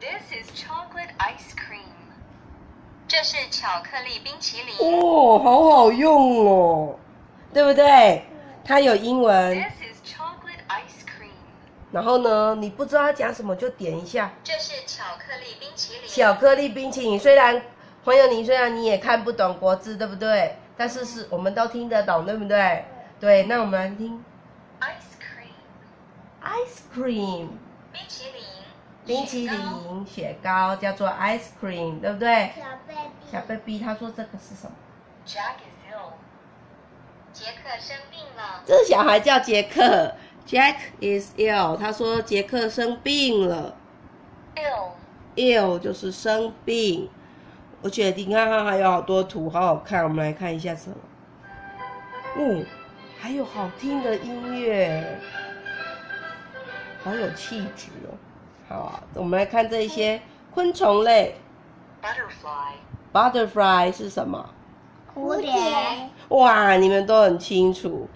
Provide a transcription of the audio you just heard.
This is chocolate ice cream. 这是巧克力冰淇淋。哦，好好用哦，对不对？它有英文，This is chocolate ice cream. 然后呢，你不知道它讲什么就点一下这是巧克力冰淇淋。巧克力冰淇淋。虽然朋友你，虽然你也看不懂国字，对不对？但是是我们都听得懂，对不对？对，那我们来听 ice cream. ice cream。冰淇淋。冰淇。淋、雪糕叫做 ice cream，对不对？小 baby，小 baby 他说这个是什么？Jack is ill. 杰克生病了。这个小孩叫杰克，Jack is ill。他说杰克生病了 ill.，ill 就是生病。而且你看看还有好多图，好好看。我们来看一下什么？嗯，还有好听的音乐，好有气质哦。好啊，我们来看这一些昆虫类。Butterfly. Butterfly 是什么？蝴蝶。哇，你们都很清楚。